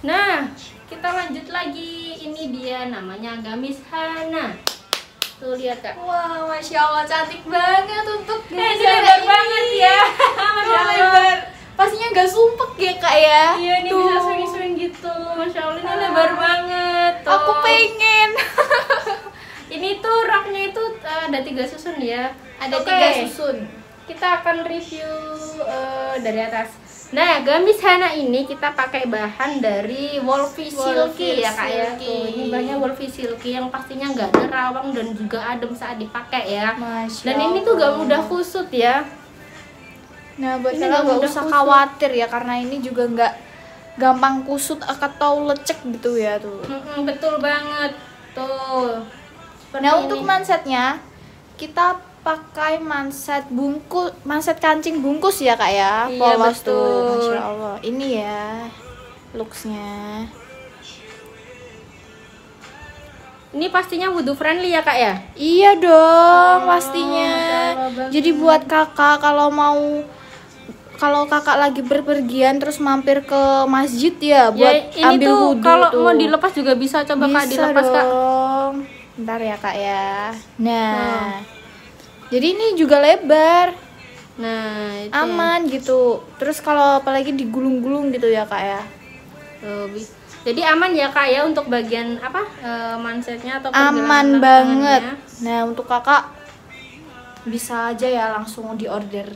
Nah, kita lanjut lagi. Ini dia namanya gamis Hana. Tuh lihat kak. Wah, masya Allah cantik banget untuk Eh, ini lebar banget ya. Masya lebar. Pastinya nggak sumpek ya kak ya? Iya, ini Tuh. bisa swing-swing gitu. Masya Allah, ini lebar banget. Tuh. Aku pengen. Ini tuh roknya itu eh, ada tiga susun ya. Ada Oke. tiga susun. Kita akan review eh, dari atas. Nah, gamis Hana ini kita pakai bahan dari Wolfie Silky Wolfie ya kak ya. Tuh, ini bahannya Wolfie Silky yang pastinya nggak ada rawang dan juga adem saat dipakai ya. Masya Dan ini tuh gak Allah. mudah kusut ya. Nah, buat Ini kalian nggak nggak usah kusut. khawatir ya karena ini juga nggak gampang kusut atau lecek gitu ya tuh. Mm-mm, betul banget. Tuh. Seperti Nah, untuk ini. mansetnya kita pakai manset bungkus, manset kancing bungkus ya kak ya, Iya, polos tuh, betul. masya Allah. Ini ya looksnya. ini pastinya wudhu friendly ya kak ya. Iya dong, Oh, pastinya. Jadi buat kakak kalau mau kalau kakak lagi berpergian terus mampir ke masjid ya buat ya ini ambil tuh wudhu kalau tuh. mau dilepas juga bisa coba kak Bisa dilepas kak. dong. Bentar ya kak ya. Nah, Hmm. Jadi ini juga lebar, Nah, itu. aman gitu. Terus kalau apalagi digulung-gulung gitu ya kak ya. Tuh, bi- Jadi aman ya kak ya untuk bagian apa eh, mansetnya atau Aman banget. Nah untuk kakak bisa aja ya langsung diorder.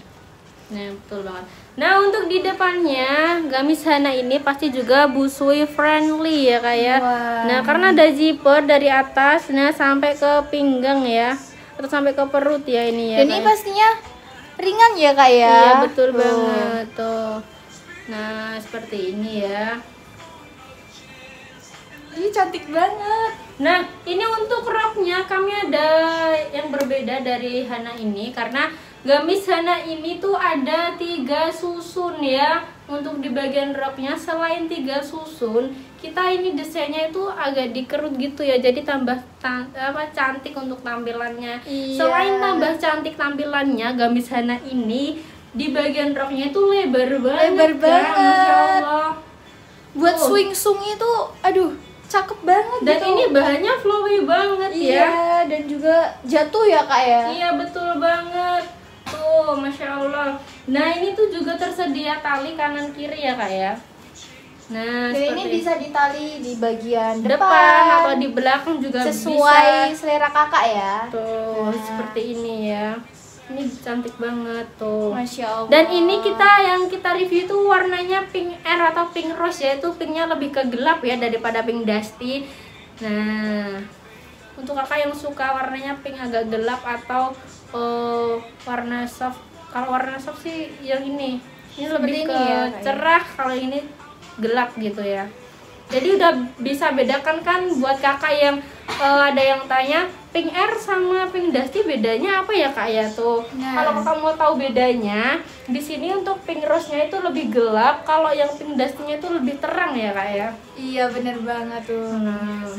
Nah betul banget. Nah untuk di depannya gamis Hana ini pasti juga busui friendly ya kak ya. Wah. Nah karena ada zipper dari atas, nah sampai ke pinggang ya, atau sampai ke perut ya ini ya. Dan ini ya. pastinya ringan ya kak ya. Iya betul Tuh. banget tuh. Nah seperti ini ya. Ini cantik banget. Nah, ini untuk roknya kami ada yang berbeda dari Hana ini karena gamis Hana ini tuh ada tiga susun ya untuk di bagian roknya selain tiga susun kita ini desainnya itu agak dikerut gitu ya jadi tambah ta- apa cantik untuk tampilannya Iya. selain tambah cantik tampilannya gamis Hana ini di bagian roknya itu lebar banget Lebar Kak. banget. Masya Allah Buat Tuh. swing sung itu, aduh cakep banget. dan gitu. ini bahannya flowy banget ya Iya, dan juga jatuh ya kak ya. Iya betul banget Tuh Masya Allah. Nah ini tuh juga tersedia tali kanan kiri ya kak ya? Nah ini bisa ditali di bagian depan, depan, atau di belakang juga sesuai bisa selera kakak ya. Tuh Nah. seperti ini ya. Ini cantik banget tuh. Masya Allah. dan ini kita yang kita review itu warnanya pink air atau pink rose ya itu pinknya lebih ke gelap ya daripada pink dusty. Nah untuk kakak yang suka warnanya pink agak gelap atau eh, warna soft. Kalau warna soft sih yang ini. Ini Seperti lebih ini ke ya, ya? cerah kalau ini gelap gitu ya. Jadi udah bisa bedakan kan buat kakak yang eh, ada yang tanya pink air sama pink dusty bedanya apa ya kak? Ya tuh. Nah. kalau kakak mau tahu bedanya di sini untuk pink rose-nya itu lebih gelap kalau yang pink dusty-nya itu lebih terang ya kak ya. Iya bener banget tuh. nah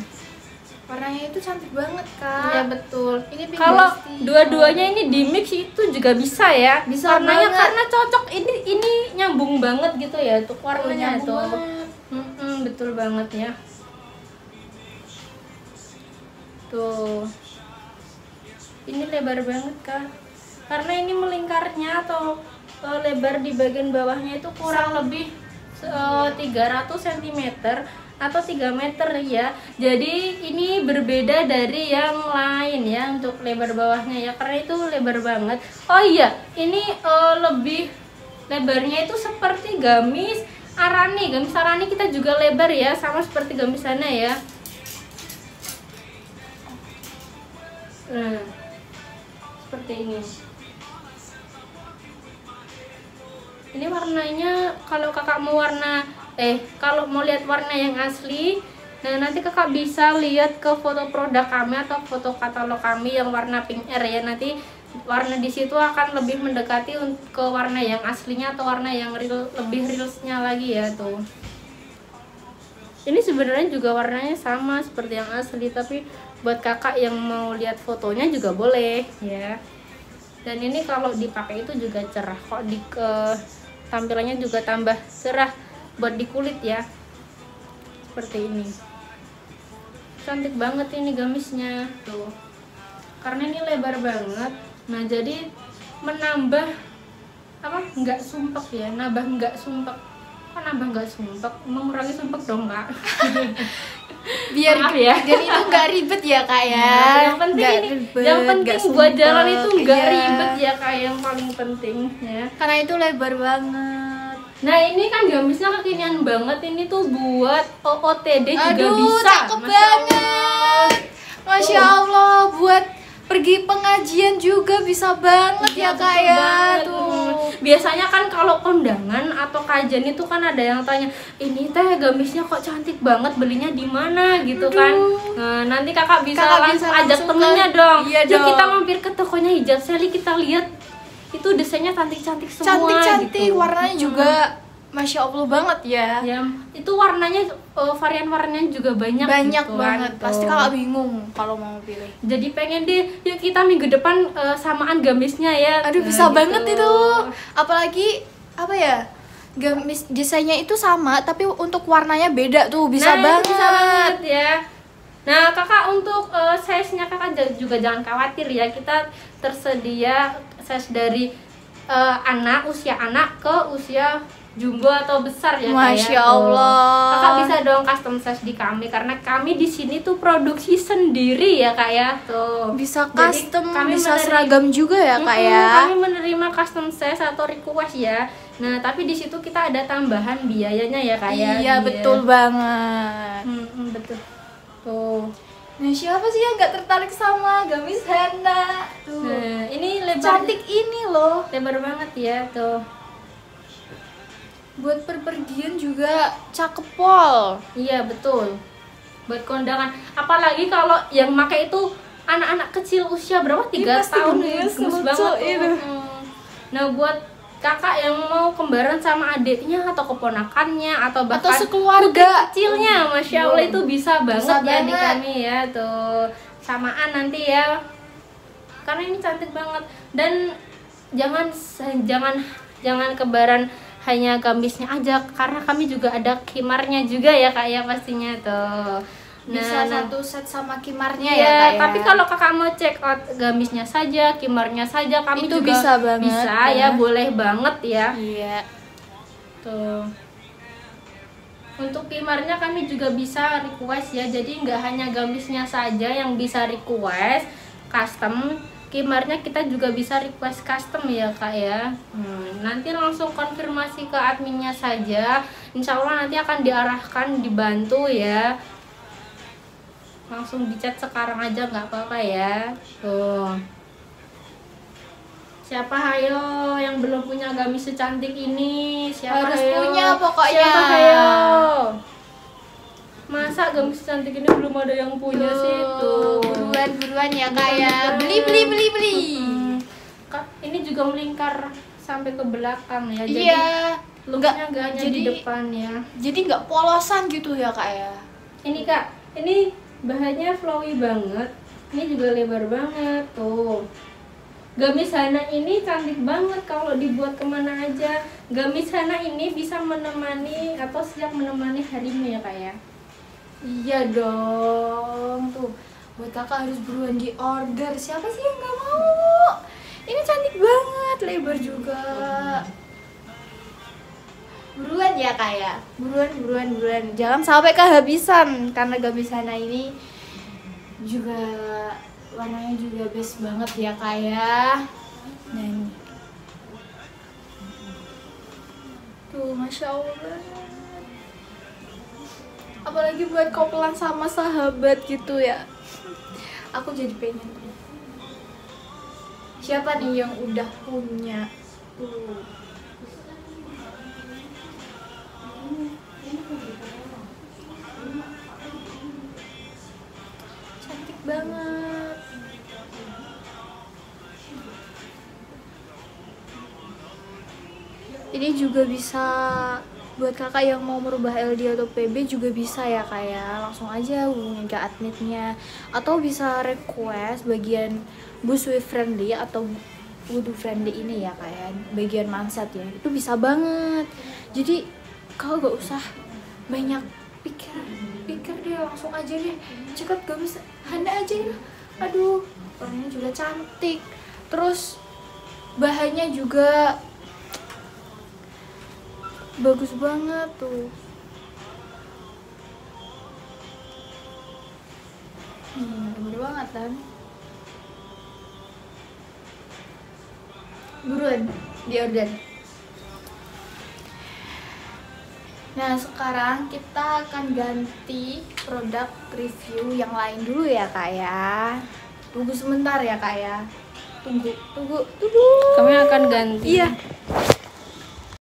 Warnanya itu cantik banget kak. iya betul. Ini kalau dua-duanya ini di mix itu juga bisa ya. Bisa warnanya banget. karena cocok. Ini ini nyambung banget gitu ya untuk Oh, warnanya tuh. banget. Mm-mm, betul banget ya. Tuh. Ini lebar banget kak. Karena ini melingkarnya atau eh, lebar di bagian bawahnya itu kurang lebih eh, 300 cm atau 3 meter ya. Jadi ini berbeda dari yang lain ya untuk lebar bawahnya ya. Karena itu lebar banget. Oh iya. Ini eh, lebih lebarnya itu seperti gamis arani. Gamis arani kita juga lebar ya sama seperti gamis sana ya. Nah seperti ini ini warnanya kalau kakak mau warna eh kalau mau lihat warna yang asli nah nanti kakak bisa lihat ke foto produk kami atau foto katalog kami yang warna pink air ya. Nanti warna di situ akan lebih mendekati ke warna yang aslinya atau warna yang real lebih realsnya lagi ya tuh. Ini sebenarnya juga warnanya sama seperti yang asli tapi buat kakak yang mau lihat fotonya juga boleh ya. Dan ini kalau dipakai itu juga cerah kok di ke tampilannya juga tambah cerah buat di kulit ya. Seperti ini. Cantik banget ini gamisnya. Tuh. Karena ini lebar banget. Nah jadi menambah apa nggak sumpek ya. Nambah nggak sumpek. Kok nambah nggak sumpek? Mengurangi sumpek dong kak biar Maaf ya. jadi itu nggak ribet ya kak ya. Nah, yang penting ini ribet, yang penting nggak buat jalan itu nggak Iya. ribet ya kak yang paling penting ya. Karena itu lebar banget. Nah ini kan gamisnya kekinian banget. Ini tuh buat OOTD juga aduh bisa. cakep Masya Allah. banget. Masya allah buat pergi pengajian juga bisa banget Iya, ya kak ya tuh. Biasanya kan kalau kondangan atau kajian itu kan ada yang tanya, "Ini teh gamisnya kok cantik banget, belinya di mana?" gitu kan. Nah, nanti Kakak bisa Kakak langsung bisa ajak langsung temennya ke- dong. Iya dong. kita mampir ke tokonya Hijab Sally kita lihat itu desainnya cantik-cantik semua cantik cantik gitu. warnanya juga masya allah banget ya Ya, itu warnanya eh, varian-variannya juga banyak banyak gitu kan, banget tuh. pasti kakak bingung kalau mau pilih Jadi pengen deh, yuk kita minggu depan eh, samaan gamisnya ya. aduh Nah, bisa gitu. banget itu apalagi apa ya gamis desainnya itu sama tapi untuk warnanya beda tuh bisa nah, banget bisa banget ya. Nah, kakak untuk eh, size-nya kakak juga jangan khawatir ya. Kita tersedia size dari eh, anak usia anak ke usia jumbo atau besar ya ya. Masya Tuh. Allah. Kakak bisa dong custom size di kami karena kami di sini tuh produksi sendiri ya kak ya tuh. bisa Jadi custom kami bisa menerima- seragam juga ya kak ya Kami menerima custom size atau request ya. Nah, tapi di situ kita ada tambahan biayanya ya kak ya. iya betul banget Mm-mm, betul. Tuh. nah siapa sih yang nggak tertarik sama gamis henna tuh Nah, ini lebar cantik ini loh lebar banget ya tuh. Buat perpergian juga cakep pol Iya betul. Buat kondangan. Apalagi kalau yang pakai itu anak-anak kecil usia berapa? Tiga pasti tahun gemes, gemes banget tuh. itu. Mm. Nah buat kakak yang mau kembaran sama adiknya atau keponakannya atau bahkan sekeluarga. putri kecilnya, masya Allah Wow. itu bisa banget Bisa ya di kami ya tuh samaan nanti ya. Karena ini cantik banget dan jangan jangan jangan kebaran hanya gamisnya aja karena kami juga ada kimarnya juga ya kak ya pastinya tuh bisa nah, satu set sama kimarnya Iya, ya kak ya tapi kalau kakak mau check out gamisnya saja, kimarnya saja, kami Itu juga bisa banget, Bisa ya. ya, boleh banget ya. iya Tuh. Untuk kimarnya kami juga bisa request ya. Jadi nggak hanya gamisnya saja yang bisa request custom, kimarnya kita juga bisa request custom ya kak ya. Hmm, nanti langsung konfirmasi ke adminnya saja. Insya Allah nanti akan diarahkan, dibantu ya. Langsung dicat sekarang aja nggak apa-apa ya. Tuh. Siapa hayo yang belum punya gamis secantik ini? Siapa Harus hayo? punya pokoknya. Siapa hayo? Masa gamis secantik ini belum ada yang punya sih tuh? buruan buruan ya kak ya beli beli beli beli Mm-mm. Kak, ini juga melingkar sampai ke belakang ya. Jadi iya nggak hanya di jadi- depan ya. jadi nggak polosan gitu ya kak ya Ini kak, ini bahannya flowy banget. Ini juga lebar banget tuh. Gamis Hana ini cantik banget kalau dibuat ke mana aja. Gamis Hana ini bisa menemani atau siap menemani harimu ya kak ya. Iya dong tuh. Buat kakak harus buruan di order. Siapa sih yang nggak mau? Ini cantik banget lebar juga. Buruan ya kak ya? Buruan buruan buruan. Jangan sampai kehabisan karena gamis sana ini juga warnanya juga best banget ya kak ya. Nah ini. Tuh masya allah. Apalagi buat kopelan sama sahabat gitu ya. Aku jadi pengen. Siapa nih yang udah punya? Cantik banget. Ini juga bisa buat kakak yang mau merubah LD atau PB juga bisa ya kak ya. Langsung aja hubungin ke adminnya. Atau bisa request bagian busui friendly atau wudu friendly ini ya kak ya. Bagian manset ya. Itu bisa banget. Jadi kalau gak usah banyak pikir pikir deh. Langsung aja deh. Cekat gak bisa Hana aja ya. Aduh orangnya juga cantik. Terus bahannya juga bagus banget tuh. Hmm, bener banget kan? Buruan di order. Nah sekarang kita akan ganti produk review yang lain dulu ya kak ya. Tunggu sebentar ya kak ya. Tunggu, tunggu, tunggu. Kami akan ganti. Iya